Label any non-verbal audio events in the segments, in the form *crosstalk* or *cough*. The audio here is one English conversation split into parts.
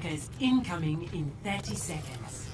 Attackers incoming in 30 seconds.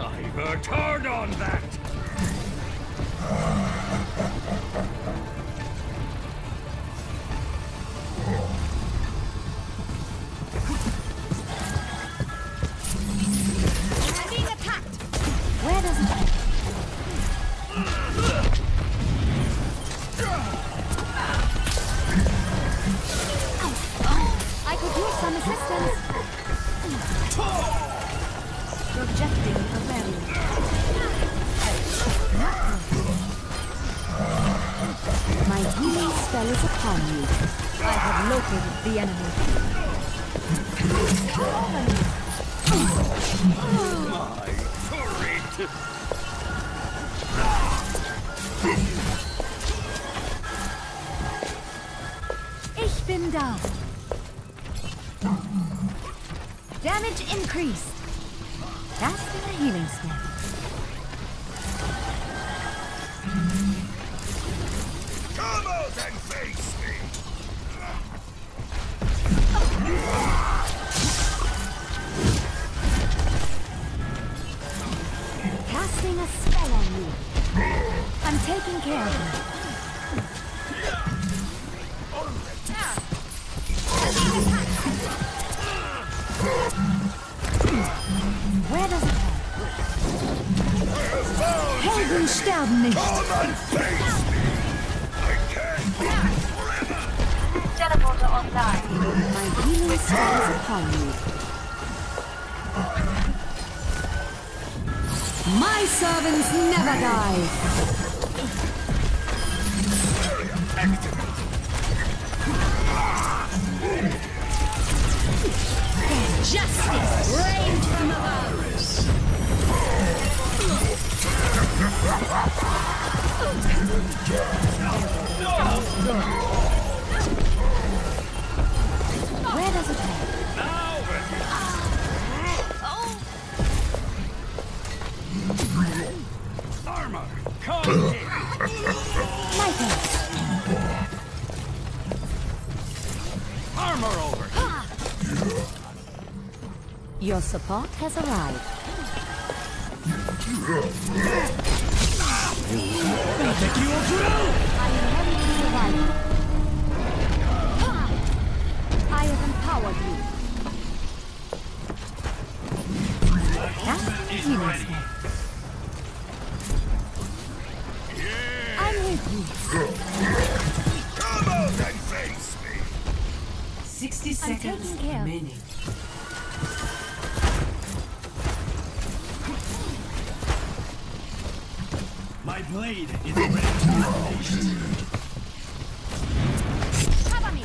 I worked hard on that! Ich bin da. Damage increased. A healing spell. Helden sterben nicht. Teleporter online. My healing spell is upon you. My servants never die. Justice reigns from above. Where does it over! your support has arrived. Come out and face me! 60 I'm seconds remaining. My blade is ready to unleash. Cover me.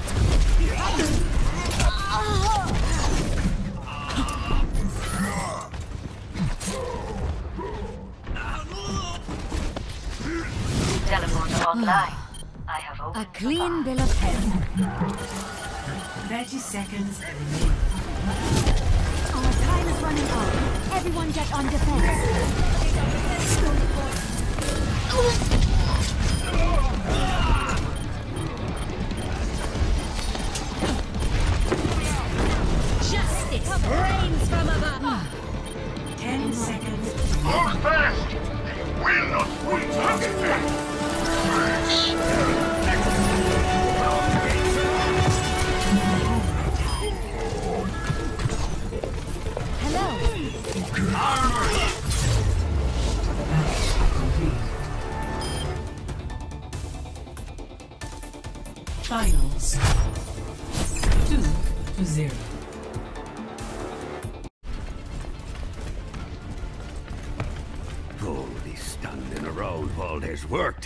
Teleporter online. I have A opened clean bill of health. 30 seconds remaining. Our time is running out. Everyone get on defense. Justice reigns from above. 10 seconds. Move fast!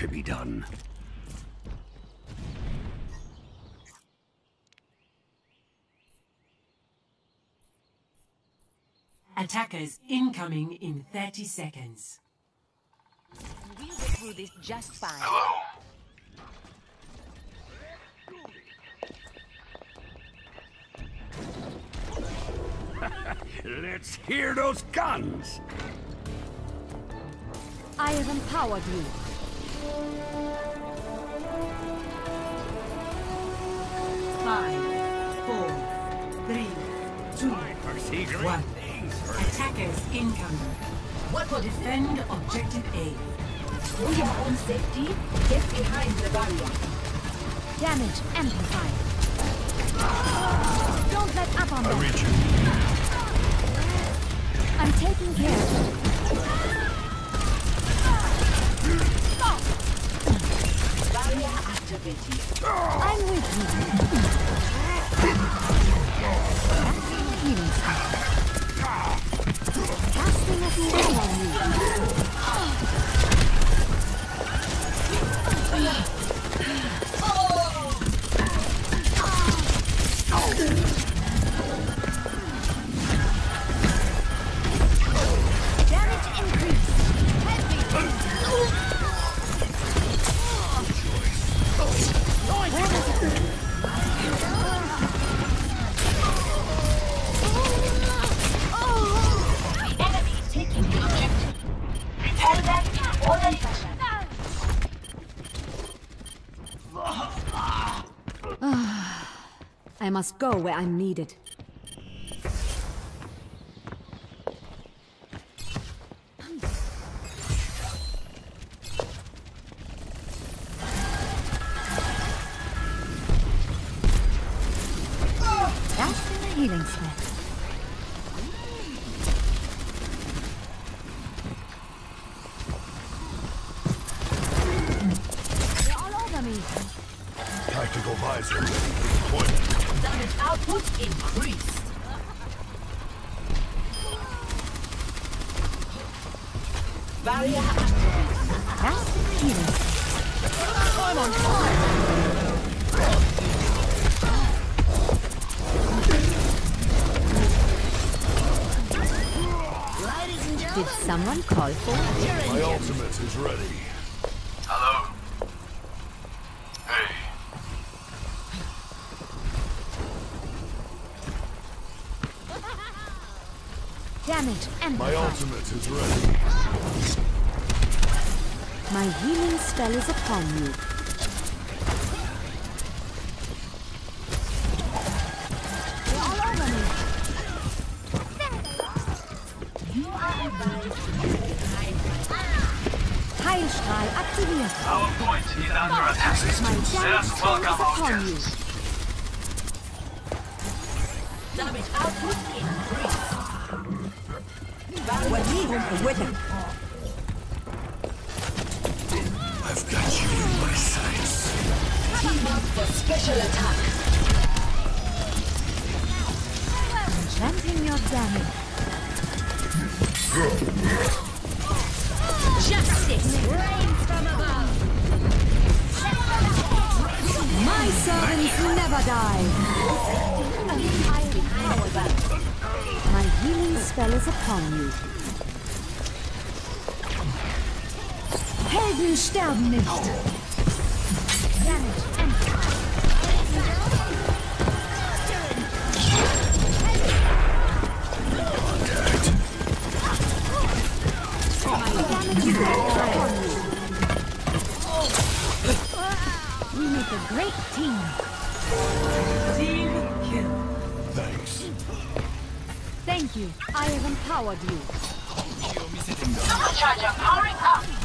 to be done. Attackers incoming in 30 seconds. We'll get through this just fine. Hello. *laughs* Let's hear those guns! I have empowered you. Five, four, three, two, one. Attackers incoming. What will defend objective A? For your own safety, get behind the barrier. Damage amplified. Don't let up on them. you. I'm taking care of it. Activated. I'm with you. I must go where I'm needed. I'm on fire. Did someone call for it? My ultimate is ready. Hello. Hey. Damage My ultimate is ready. My healing spell is upon you. They're all. Heilstrahl aktiviert. Our point is under attack. My damage spell is upon you. guests. Damage output increased. I've got you in my sights. Team up for special attack. Chanting your damage. Justice reigns from above. My servants never die. My healing spell is upon you. Helden sterben nicht. Damage amplified. My damage spell is upon you. We make a great team. Team kill. Thanks. Thank you. I have empowered you. Supercharger powering up.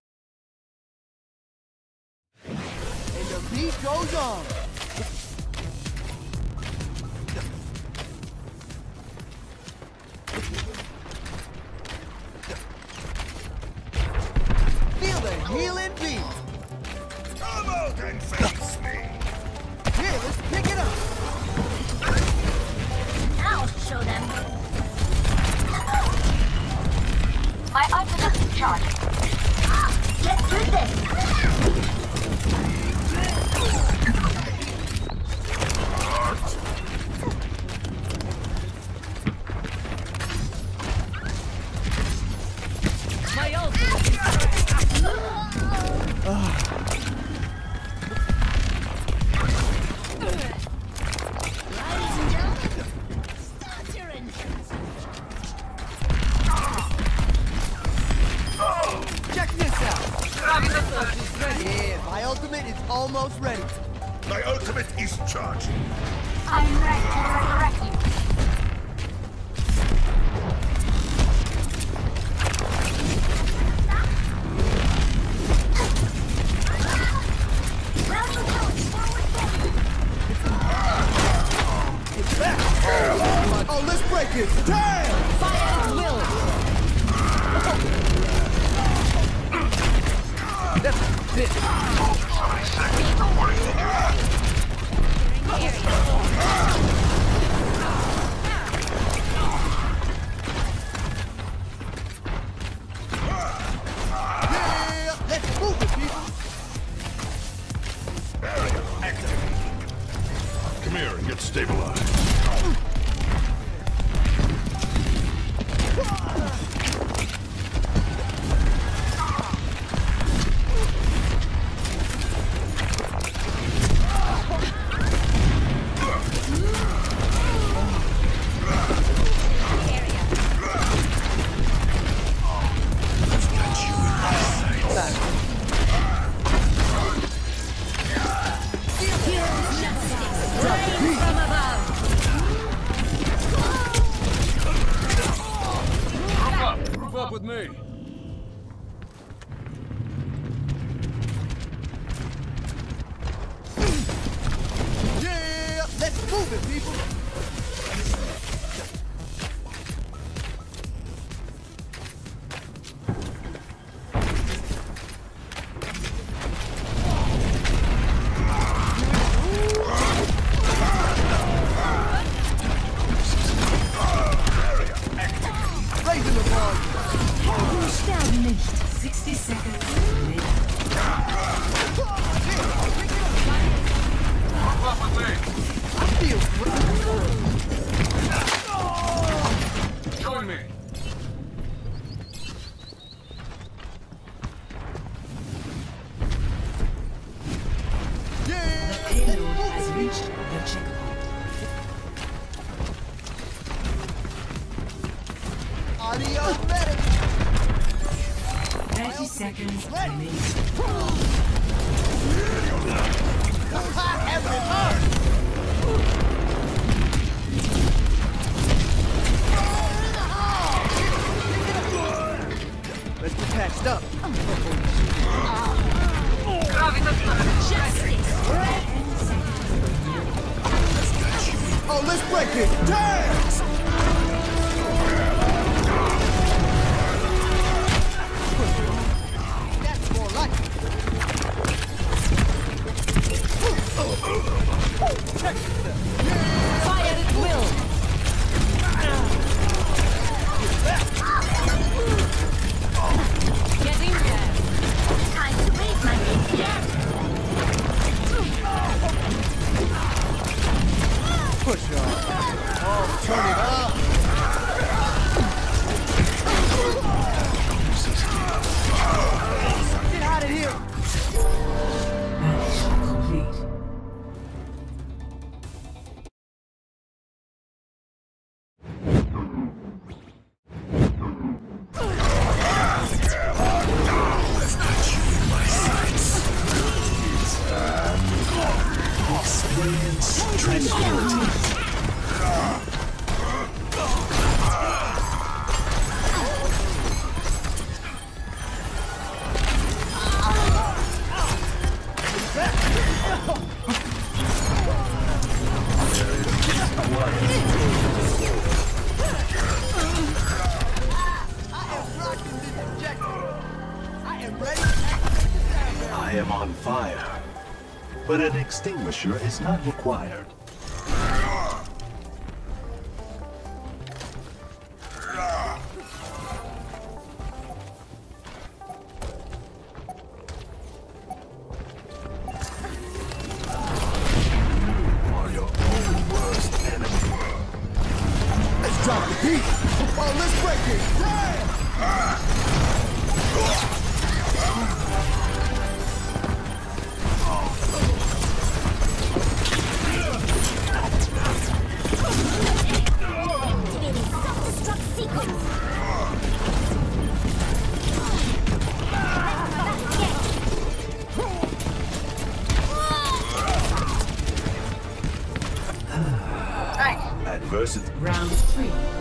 seconds. 10, seconds. fire, but an extinguisher is not required. Round three,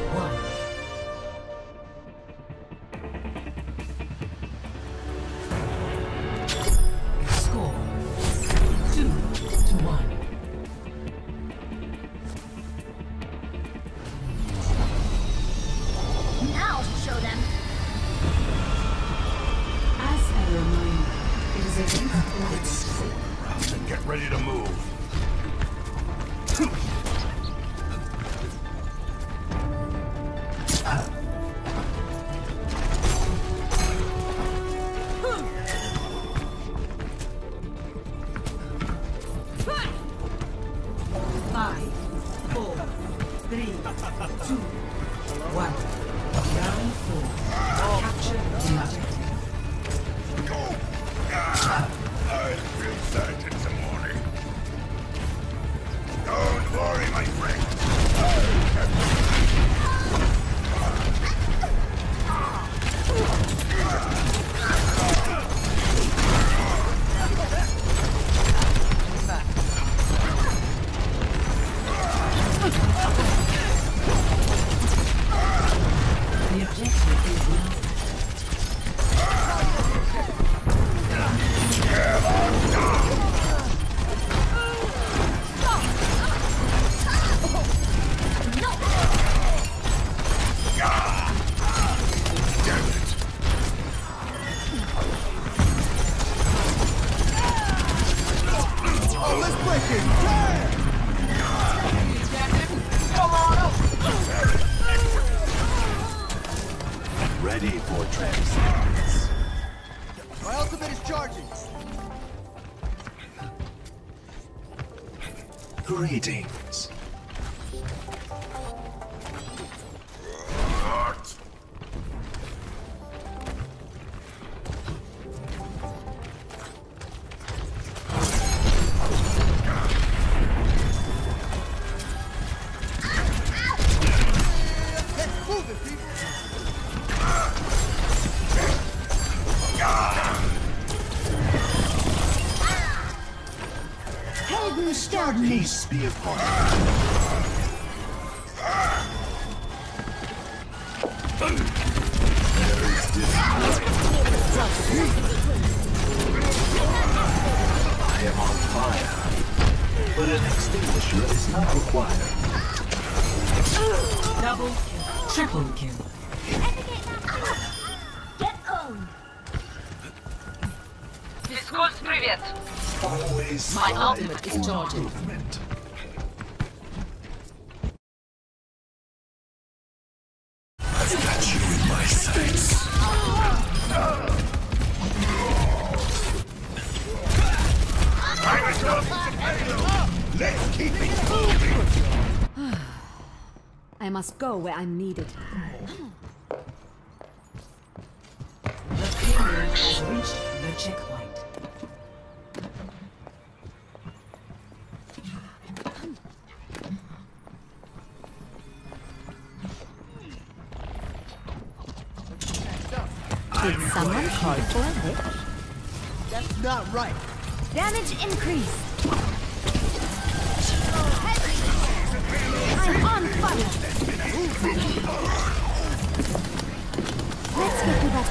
Peace be upon you. I am on fire, but an extinguisher is not required. Double kill. Triple kill. Always My ultimate is charging. Must go where I'm needed. The payload has reached the checkpoint. Did someone call for a lift? That's not right! Damage increased. I'm on fire. Let's get to that.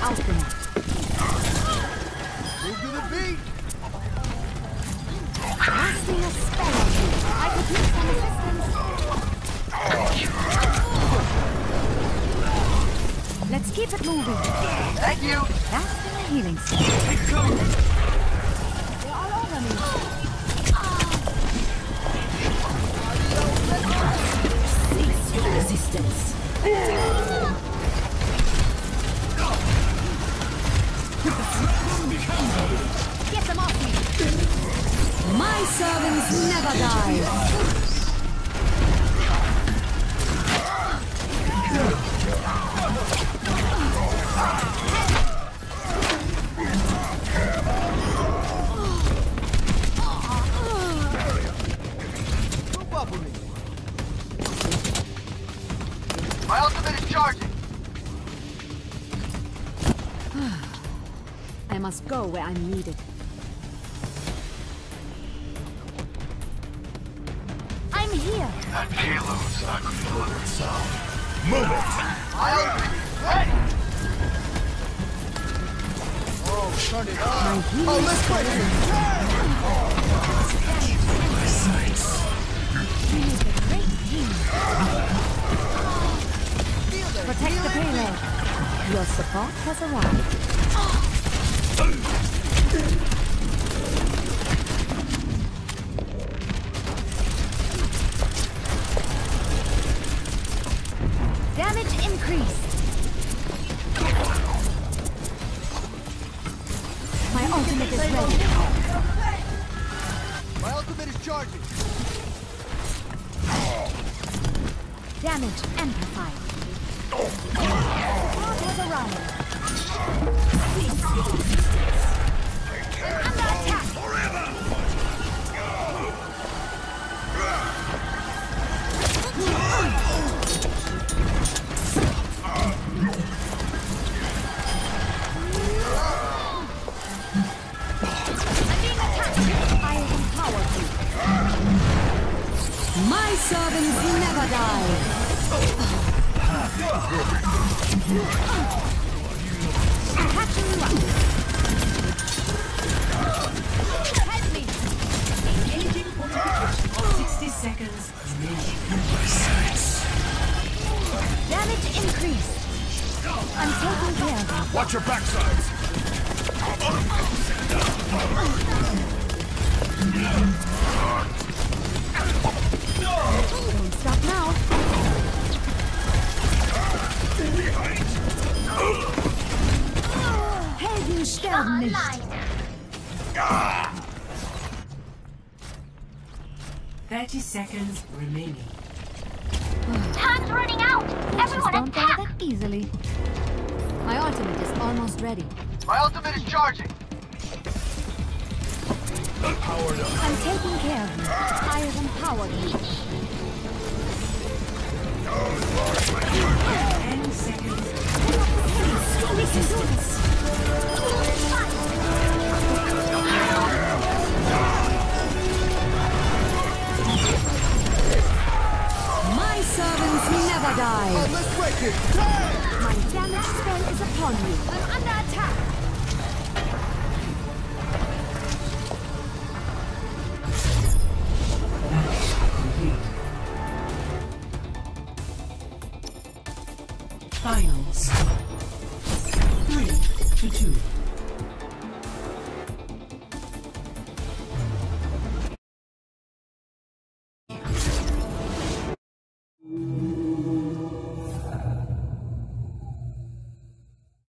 Move to the beat! Casting a spell on you. I could use some assistance. Let's keep it moving. Thank you. Casting a healing spell. They're resistance. Get them off me. My servants never die. Must go where I'm needed. I'm I'm here. That payload's not going to deliver itself. Move it! Oh, turn it on! Oh, let's break it! We make a great team. Protect the payload. Your support has arrived. Damage increased. I'm taking care of you. Watch your backsides! Don't stop now. Helden sterben nicht. Thirty seconds remaining. Time's running out. Everyone Don't attack. that easily. My ultimate is almost ready. My ultimate is charging! I'm taking care of you. I have empowered you. Ten seconds. Resistance.